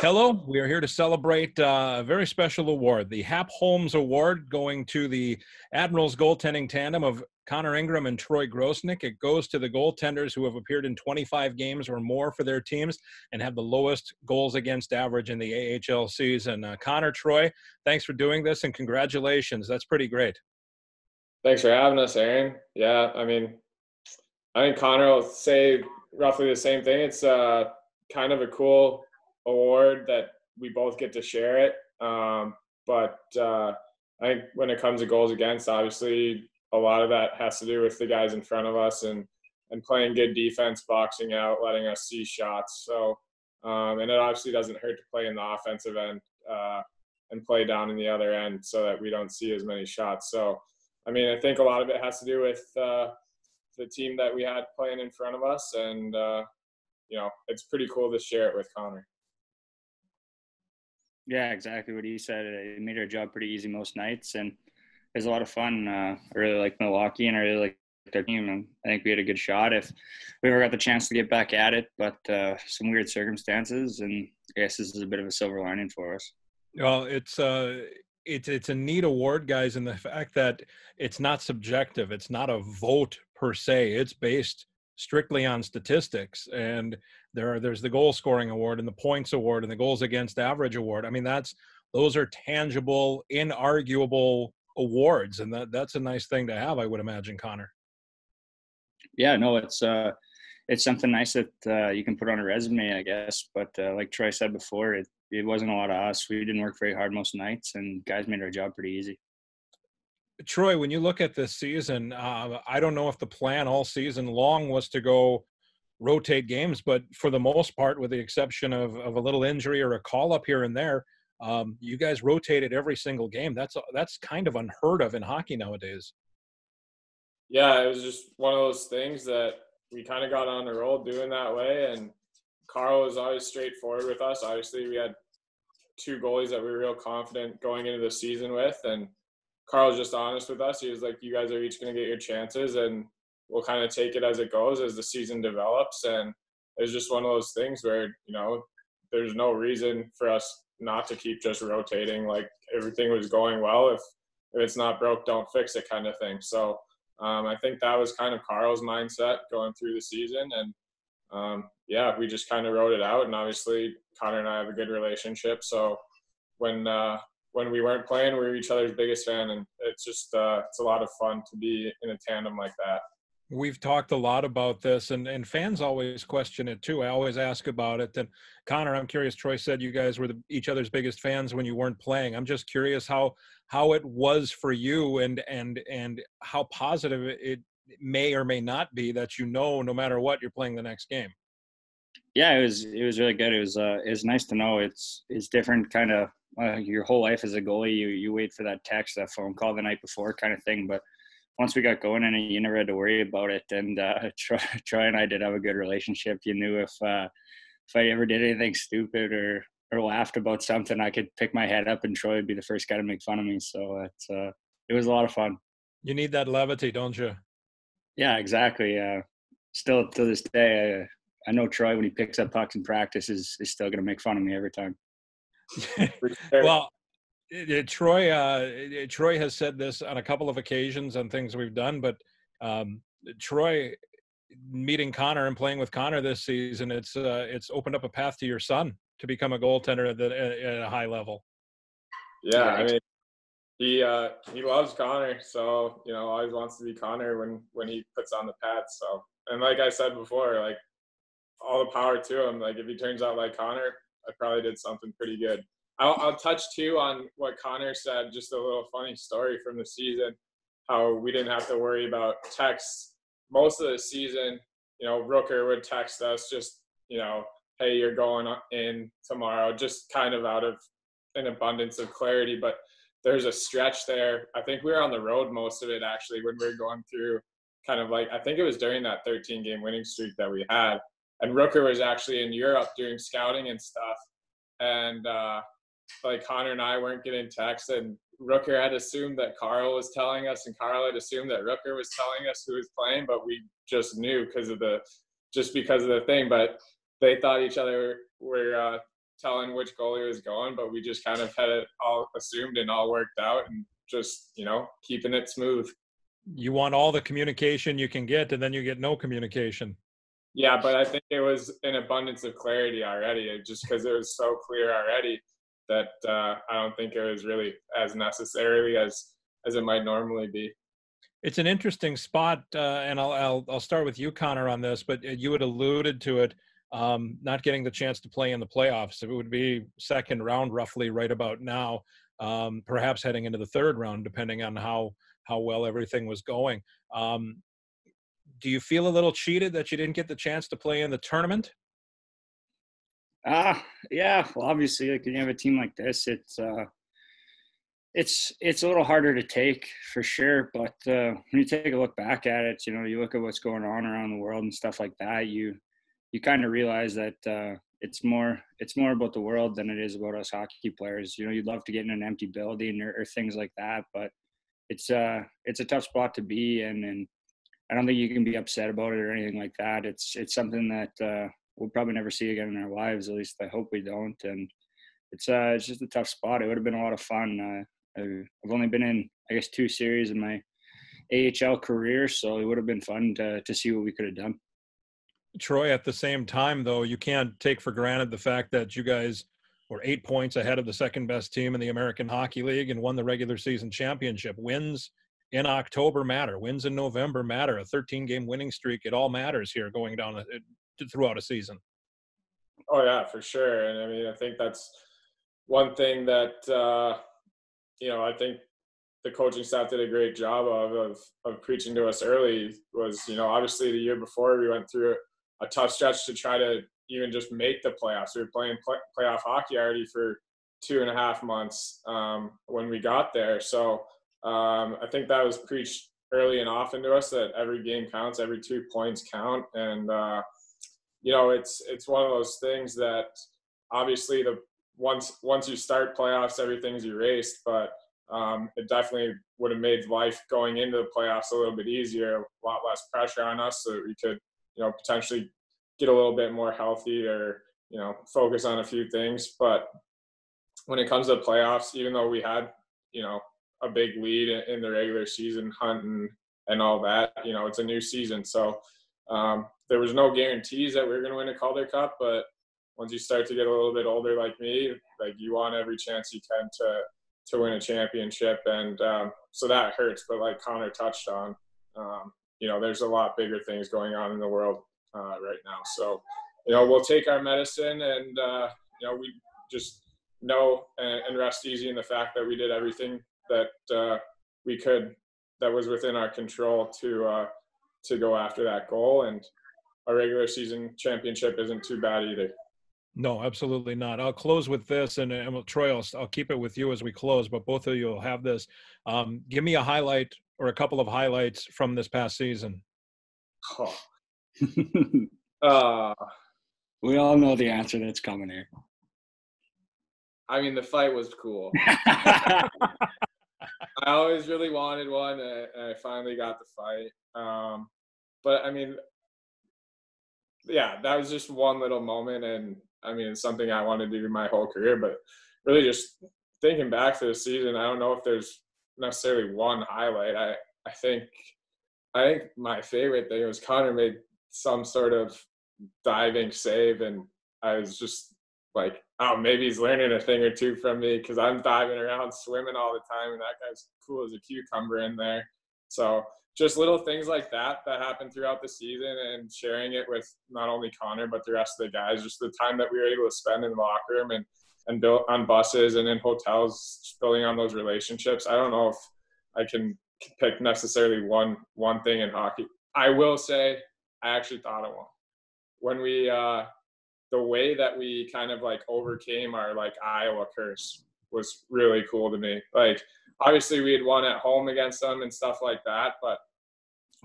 Hello, we are here to celebrate uh, a very special award, the Hap Holmes Award, going to the Admirals goaltending tandem of Connor Ingram and Troy Grosenick. It goes to the goaltenders who have appeared in 25 games or more for their teams and have the lowest goals against average in the AHL season. Uh, Connor, Troy, thanks for doing this and congratulations. That's pretty great. Thanks for having us, Aaron. Yeah, I mean, I think Connor will say roughly the same thing. It's uh, kind of a cool award that we both get to share it. Um, but uh, I think when it comes to goals against, obviously a lot of that has to do with the guys in front of us and and playing good defense, boxing out, letting us see shots. So, um, and it obviously doesn't hurt to play in the offensive end uh, and play down in the other end so that we don't see as many shots. So, I mean, I think a lot of it has to do with uh, the team that we had playing in front of us, and uh, you know, it's pretty cool to share it with Connor. Yeah, exactly what he said. It made our job pretty easy most nights, and it was a lot of fun. Uh, I really like Milwaukee, and I really like their team. And I think we had a good shot if we ever got the chance to get back at it. But uh, some weird circumstances, and I guess this is a bit of a silver lining for us. Well, it's uh, it's it's a neat award, guys, in the fact that it's not subjective. It's not a vote per se. It's based strictly on statistics and there are there's the goal scoring award and the points award and the goals against average award. I mean that's those are tangible inarguable awards and that that's a nice thing to have i would imagine connor. Yeah no it's uh it's something nice that uh, you can put on a resume i guess but uh, like troy said before it it wasn't a lot of us. We didn't work very hard most nights and guys made our job pretty easy Troy, when you look at this season, uh, I don't know if the plan all season long was to go rotate games, but for the most part, with the exception of, of a little injury or a call up here and there, um, you guys rotated every single game. That's that's kind of unheard of in hockey nowadays. Yeah, it was just one of those things that we kind of got on the roll doing that way, and Karl was always straightforward with us. Obviously, we had two goalies that we were real confident going into the season with, and Karl was just honest with us. He was like, "You guys are each going to get your chances, and we'll kind of take it as it goes as the season develops." And it's just one of those things where you know there's no reason for us not to keep just rotating. Like everything was going well. If if it's not broke, don't fix it, kind of thing. So um, I think that was kind of Karl's mindset going through the season, and um, yeah, we just kind of wrote it out. And obviously, Connor and I have a good relationship, so when uh, when we weren't playing, we were each other's biggest fan, and it's just uh, it's a lot of fun to be in a tandem like that. We've talked a lot about this, and, and fans always question it too. I always ask about it. And Connor, I'm curious. Troy said you guys were the, each other's biggest fans when you weren't playing. I'm just curious how how it was for you, and and and how positive it may or may not be that you know no matter what you're playing the next game. Yeah, it was it was really good. It was uh, it was nice to know it's it's different kind of uh, your whole life as a goalie, you you wait for that text, that phone call the night before, kind of thing. But once we got going and you never had to worry about it. And uh, Troy, Troy and I did have a good relationship. You knew if uh, if I ever did anything stupid or or laughed about something, I could pick my head up and Troy would be the first guy to make fun of me. So it's uh, it was a lot of fun. You need that levity, don't you? Yeah, exactly. Uh, still to this day, I, I know Troy when he picks up pucks in practice is is still going to make fun of me every time. well, it, it, Troy, uh, Troy has said this on a couple of occasions on things we've done, but um, Troy meeting Connor and playing with Connor this season, it's uh, it's opened up a path to your son to become a goaltender at, the, at a high level. Yeah, I mean, he uh, he loves Connor, so you know always wants to be Connor when when he puts on the pads. So, and like I said before, like all the power to him. Like if he turns out like Connor, I probably did something pretty good. I'll, I'll touch too on what Connor said. Just a little funny story from the season. How we didn't have to worry about texts most of the season. You know, Rooker would text us just, you know, hey, you're going in tomorrow, just kind of out of an abundance of clarity. But there's a stretch there. I think we were on the road most of it actually when we were going through kind of like I think it was during that 13 game winning streak that we had and Rooker was actually in Europe doing scouting and stuff. And uh, like Connor and I weren't getting texts, and Rooker had assumed that Karl was telling us, and Karl had assumed that Rooker was telling us who was playing, but we just knew because of the just because of the thing. But they thought each other were uh, telling which goalie was going, but we just kind of had it all assumed and all worked out and just, you know, keeping it smooth. You want all the communication you can get, and then you get no communication. Yeah, but I think it was an abundance of clarity already, just because it was so clear already that uh, I don't think it was really as necessarily as as it might normally be. It's an interesting spot, uh, and I'll, I'll I'll start with you, Connor, on this. But you had alluded to it um, not getting the chance to play in the playoffs. It would be second round, roughly, right about now. Um, perhaps heading into the third round, depending on how how well everything was going. Um, do you feel a little cheated that you didn't get the chance to play in the tournament? Ah, uh, yeah. Well, obviously, like when you have a team like this, it's uh, it's it's a little harder to take for sure. But uh, when you take a look back at it, you know, you look at what's going on around the world and stuff like that. You you kind of realize that uh, it's more it's more about the world than it is about us hockey players. You know, you'd love to get in an empty building or, or things like that, but it's uh it's a tough spot to be in, and I don't think you can be upset about it or anything like that. It's it's something that uh, we'll probably never see again in our lives. At least I hope we don't. And it's uh it's just a tough spot. It would have been a lot of fun. Uh, I've only been in I guess two series in my AHL career, so it would have been fun to to see what we could have done. Troy, at the same time, though, you can't take for granted the fact that you guys were eight points ahead of the second best team in the American Hockey League and won the regular season championship. Wins in October matter, wins in November matter, a 13 game winning streak, it all matters here going down a, throughout a season. Oh, yeah, for sure. And I mean, I think that's one thing that, uh, you know, I think the coaching staff did a great job of, of, of preaching to us early was, you know, obviously the year before we went through a tough stretch to try to even just make the playoffs. We were playing play, playoff hockey already for two and a half months um, when we got there. So um, I think that was preached early and often to us that every game counts, every two points count, and uh, you know it's it's one of those things that obviously the once once you start playoffs, everything's erased, but um, it definitely would have made life going into the playoffs a little bit easier, a lot less pressure on us, so we could you know, potentially get a little bit more healthy or, you know, focus on a few things. But when it comes to playoffs, even though we had, you know, a big lead in the regular season, hunting and and all that, you know, it's a new season. So um, there was no guarantees that we were going to win a Calder Cup, but once you start to get a little bit older like me, like you want every chance you can to to win a championship, and um, so that hurts. But like Connor touched on, um, you know, there's a lot bigger things going on in the world uh, right now. So, you know, we'll take our medicine and, uh, you know, we just know and, and, rest easy in the fact that we did everything that uh, we could that was within our control to uh, to go after that goal. And our regular season championship isn't too bad either. No, absolutely not. I'll close with this, and, and Troy, I'll, I'll, keep it with you as we close. But both of you will have this. Um, give me a highlight or a couple of highlights from this past season? Oh. uh, we all know the answer that's coming here. I mean, the fight was cool. I always really wanted one, and I finally got the fight. Um, but I mean, yeah, that was just one little moment, and I mean, it's something I wanted to do my whole career. But really, just thinking back to the season, I don't know if there's necessarily one highlight. I I think I think my favorite thing was Connor made some sort of diving save, and I was just like, oh, maybe he's learning a thing or two from me because I'm diving around, swimming all the time, and that guy's cool as a cucumber in there. So just little things like that that happened throughout the season and sharing it with not only Connor but the rest of the guys. Just the time that we were able to spend in the locker room and and build on buses and in hotels, building on those relationships. I don't know if I can pick necessarily one one thing in hockey. I will say I actually thought of one. When we uh the way that we kind of like overcame our like Iowa curse was really cool to me. Like obviously we had won at home against them and stuff like that, but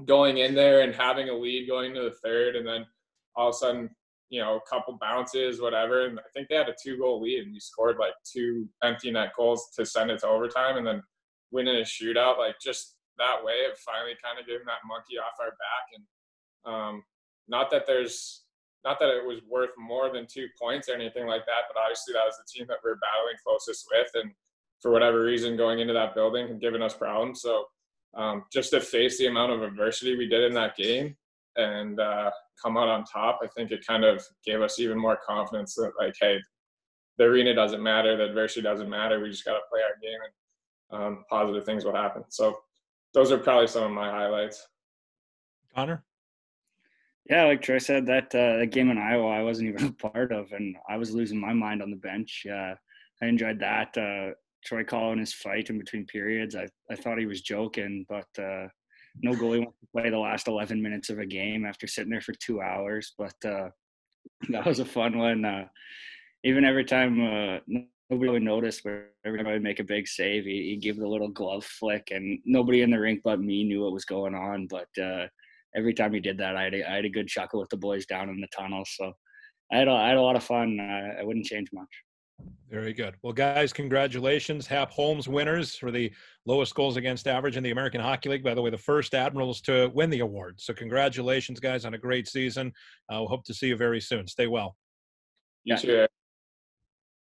going in there and having a lead going to the third and then all of a sudden, you know, a couple bounces, whatever. And I think they had a two goal lead and we scored like two empty net goals to send it to overtime and then winning a shootout, like just that way, it finally kind of gave that monkey off our back. And um, not that there's not that it was worth more than two points or anything like that, but obviously that was the team that we are battling closest with, and for whatever reason, going into that building and giving us problems. So um, just to face the amount of adversity we did in that game and uh, come out on top, I think it kind of gave us even more confidence that like, hey, the arena doesn't matter, the adversity doesn't matter. We just got to play our game, and um, positive things will happen. So those are probably some of my highlights. Connor. Yeah, like Troy said, that uh, that game in Iowa, I wasn't even a part of, and I was losing my mind on the bench. Uh, I enjoyed that. Uh, Troy calling his fight in between periods. I, I thought he was joking, but uh, no goalie wants to play the last 11 minutes of a game after sitting there for two hours. But uh, that was a fun one. Uh, even every time nobody would notice, but every time I would make a big save, he, he'd give the little glove flick, and nobody in the rink but me knew what was going on. But every time he did that, I had, a, I had a good chuckle with the boys down in the tunnel. So I had a, I had a lot of fun. I wouldn't change much. Very good. Well, guys, congratulations. Hap Holmes winners for the lowest goals against average in the American Hockey League. By the way, the first Admirals to win the award. So, congratulations, guys, on a great season. Uh, we'll hope to see you very soon. Stay well. You too.